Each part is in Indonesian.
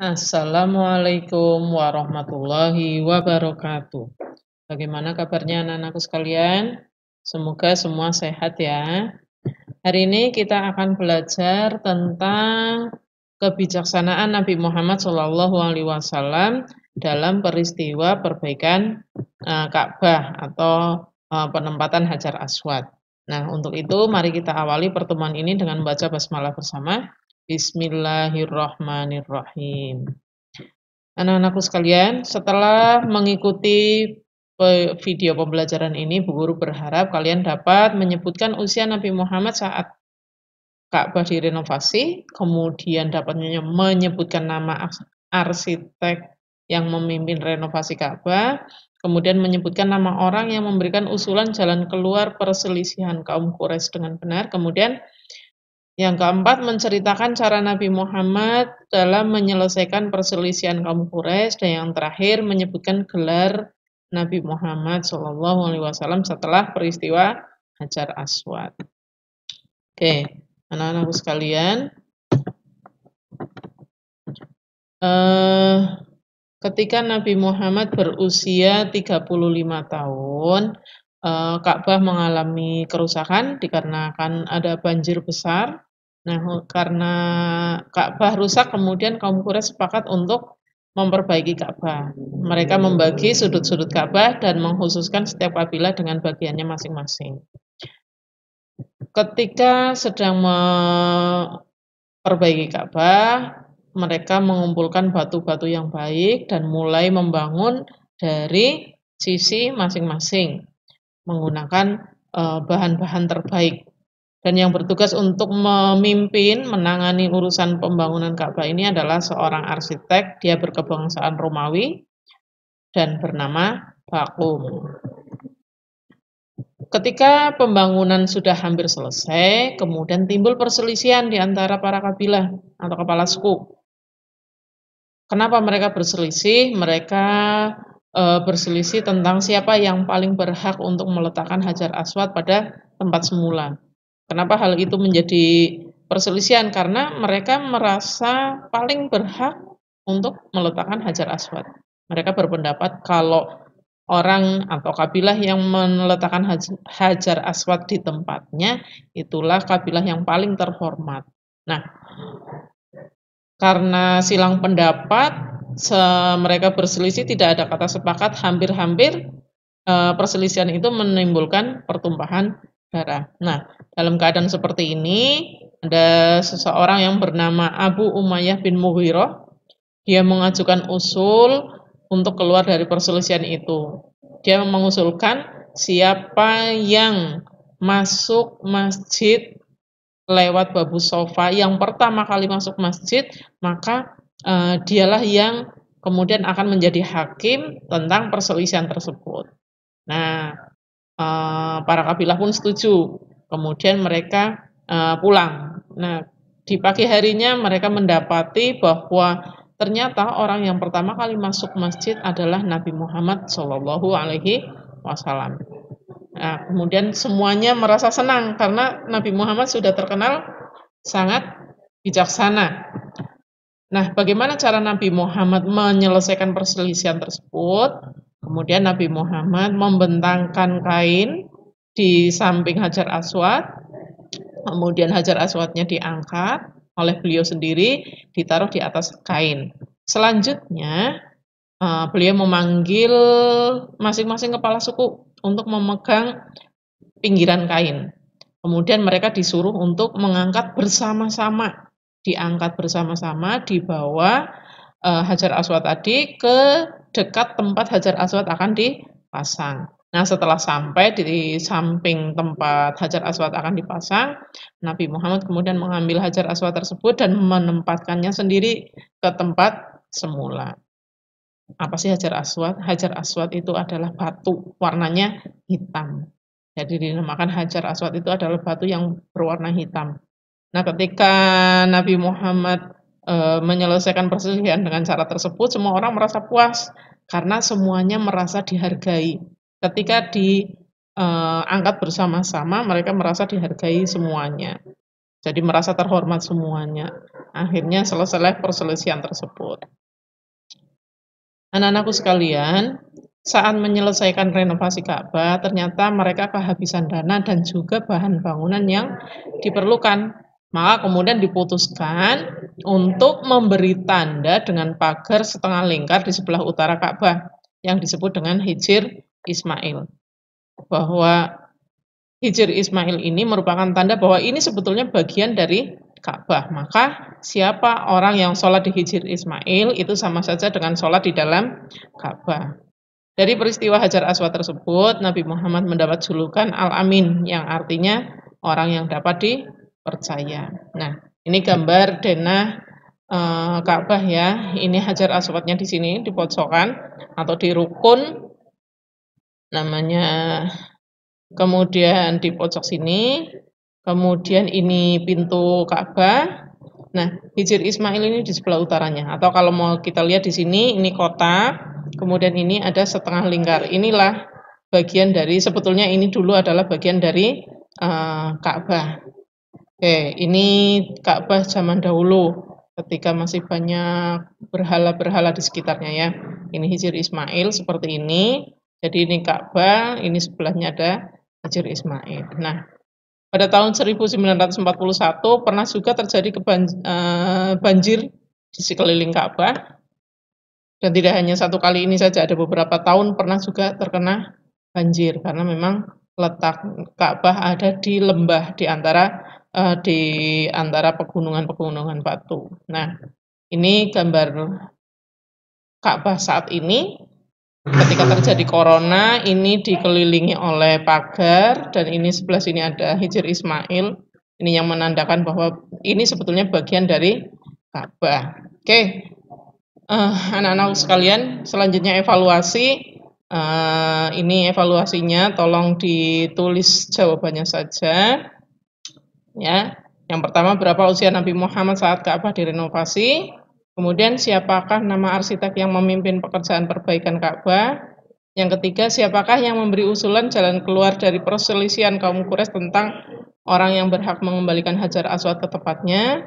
Assalamualaikum warahmatullahi wabarakatuh. Bagaimana kabarnya anak-anakku sekalian? Semoga semua sehat ya. Hari ini kita akan belajar tentang kebijaksanaan Nabi Muhammad SAW dalam peristiwa perbaikan uh, Ka'bah atau uh, penempatan Hajar Aswad. Nah, untuk itu mari kita awali pertemuan ini dengan membaca basmalah bersama. Bismillahirrahmanirrahim. Anak-anakku sekalian, setelah mengikuti video pembelajaran ini, Bu Guru berharap kalian dapat menyebutkan usia Nabi Muhammad saat Ka'bah direnovasi, kemudian dapat menyebutkan nama arsitek yang memimpin renovasi Ka'bah, kemudian menyebutkan nama orang yang memberikan usulan jalan keluar perselisihan kaum Quraisy dengan benar, kemudian yang keempat, menceritakan cara Nabi Muhammad dalam menyelesaikan perselisihan kaum Quraisy. Dan yang terakhir menyebutkan gelar Nabi Muhammad SAW setelah peristiwa Hajar Aswad. Oke, anak-anakku sekalian, uh, ketika Nabi Muhammad berusia 35 tahun, uh, Ka'bah mengalami kerusakan dikarenakan ada banjir besar Nah, karena Ka'bah rusak, kemudian kaum Quraisy sepakat untuk memperbaiki Ka'bah. Mereka membagi sudut-sudut Ka'bah dan menghususkan setiap kabilah dengan bagiannya masing-masing. Ketika sedang memperbaiki Ka'bah, mereka mengumpulkan batu-batu yang baik dan mulai membangun dari sisi masing-masing menggunakan eh, bahan-bahan terbaik dan yang bertugas untuk memimpin, menangani urusan pembangunan Ka'bah ini adalah seorang arsitek, dia berkebangsaan Romawi dan bernama Bakum. Ketika pembangunan sudah hampir selesai, kemudian timbul perselisihan di antara para kabilah atau kepala suku. Kenapa mereka berselisih? Mereka e, berselisih tentang siapa yang paling berhak untuk meletakkan Hajar Aswad pada tempat semula. Kenapa hal itu menjadi perselisihan? Karena mereka merasa paling berhak untuk meletakkan Hajar Aswad. Mereka berpendapat kalau orang atau kabilah yang meletakkan Hajar Aswad di tempatnya, itulah kabilah yang paling terhormat. Nah, karena silang pendapat, mereka berselisih tidak ada kata sepakat, hampir-hampir eh, perselisihan itu menimbulkan pertumpahan darah. Nah, dalam keadaan seperti ini, ada seseorang yang bernama Abu Umayyah bin Mughirah. Dia mengajukan usul untuk keluar dari perselisihan itu. Dia mengusulkan siapa yang masuk masjid lewat babu sofa yang pertama kali masuk masjid, maka uh, dialah yang kemudian akan menjadi hakim tentang perselisihan tersebut. Nah, Eh, para kabilah pun setuju. Kemudian mereka uh, pulang. Nah, di pagi harinya mereka mendapati bahwa ternyata orang yang pertama kali masuk masjid adalah Nabi Muhammad Shallallahu Alaihi Wasallam. Nah, kemudian semuanya merasa senang karena Nabi Muhammad sudah terkenal sangat bijaksana. Nah, bagaimana cara Nabi Muhammad menyelesaikan perselisihan tersebut? Kemudian Nabi Muhammad membentangkan kain di samping Hajar Aswad. Kemudian Hajar Aswadnya diangkat oleh beliau sendiri, ditaruh di atas kain. Selanjutnya, eh, beliau memanggil masing-masing kepala suku untuk memegang pinggiran kain. Kemudian mereka disuruh untuk mengangkat bersama-sama, diangkat bersama-sama di bawah uh, Hajar Aswad tadi ke dekat tempat Hajar Aswad akan dipasang. Nah, setelah sampai di samping tempat Hajar Aswad akan dipasang, Nabi Muhammad kemudian mengambil Hajar Aswad tersebut dan menempatkannya sendiri ke tempat semula. Apa sih Hajar Aswad? Hajar Aswad itu adalah batu, warnanya hitam. Jadi dinamakan Hajar Aswad itu adalah batu yang berwarna hitam. Nah, ketika Nabi Muhammad e, menyelesaikan perselisihan dengan cara tersebut, semua orang merasa puas karena semuanya merasa dihargai. Ketika diangkat e, bersama-sama, mereka merasa dihargai semuanya. Jadi merasa terhormat semuanya. Akhirnya selesai perselisihan tersebut. Anak-anakku sekalian, saat menyelesaikan renovasi Ka'bah, ternyata mereka kehabisan dana dan juga bahan bangunan yang diperlukan. Maka kemudian diputuskan untuk memberi tanda dengan pagar setengah lingkar di sebelah utara Ka'bah yang disebut dengan Hijir Ismail. Bahwa Hijir Ismail ini merupakan tanda bahwa ini sebetulnya bagian dari Ka'bah. Maka siapa orang yang sholat di Hijir Ismail itu sama saja dengan sholat di dalam Ka'bah. Dari peristiwa Hajar Aswad tersebut, Nabi Muhammad mendapat julukan Al-Amin, yang artinya orang yang dapat dipercaya. Nah, ini gambar denah e, Ka'bah ya. Ini Hajar Aswadnya di sini, di pojokan atau di rukun, namanya. Kemudian di pojok sini, kemudian ini pintu Ka'bah. Nah, Hijir Ismail ini di sebelah utaranya. Atau kalau mau kita lihat di sini, ini kota, kemudian ini ada setengah lingkar. Inilah bagian dari sebetulnya ini dulu adalah bagian dari uh, Ka'bah. Oke, ini Ka'bah zaman dahulu ketika masih banyak berhala-berhala di sekitarnya ya. Ini Hijir Ismail seperti ini. Jadi ini Ka'bah, ini sebelahnya ada Hijir Ismail. Nah, pada tahun 1941 pernah juga terjadi uh, banjir di sekeliling Ka'bah dan tidak hanya satu kali ini saja, ada beberapa tahun pernah juga terkena banjir karena memang letak Ka'bah ada di lembah di antara uh, di antara pegunungan-pegunungan batu. Nah, ini gambar Ka'bah saat ini ketika terjadi corona ini dikelilingi oleh pagar dan ini sebelah sini ada Hijir Ismail. Ini yang menandakan bahwa ini sebetulnya bagian dari Ka'bah. Oke, uh, anak-anak sekalian, selanjutnya evaluasi. Uh, ini evaluasinya, tolong ditulis jawabannya saja. Ya, yang pertama berapa usia Nabi Muhammad saat Ka'bah direnovasi? Kemudian siapakah nama arsitek yang memimpin pekerjaan perbaikan Ka'bah? Yang ketiga, siapakah yang memberi usulan jalan keluar dari perselisihan kaum Quraisy tentang orang yang berhak mengembalikan Hajar Aswad ke tempatnya?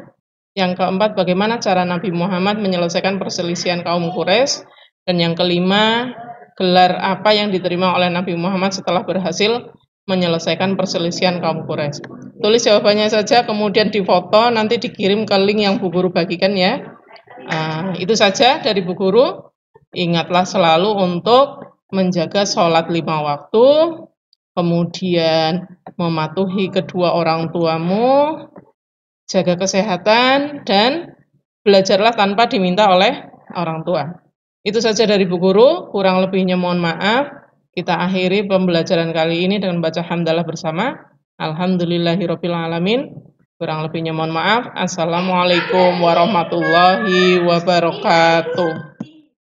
Yang keempat, bagaimana cara Nabi Muhammad menyelesaikan perselisihan kaum Quraisy? Dan yang kelima, gelar apa yang diterima oleh Nabi Muhammad setelah berhasil menyelesaikan perselisihan kaum Quraisy? Tulis jawabannya saja, kemudian difoto, nanti dikirim ke link yang Bu Guru bagikan ya. Uh, itu saja dari Bu Guru. Ingatlah selalu untuk menjaga sholat lima waktu, kemudian mematuhi kedua orang tuamu, jaga kesehatan, dan belajarlah tanpa diminta oleh orang tua. Itu saja dari Bu Guru, kurang lebihnya mohon maaf. Kita akhiri pembelajaran kali ini dengan baca hamdalah bersama. Alhamdulillahirrahmanirrahim. Kurang lebihnya mohon maaf. Assalamualaikum warahmatullahi wabarakatuh.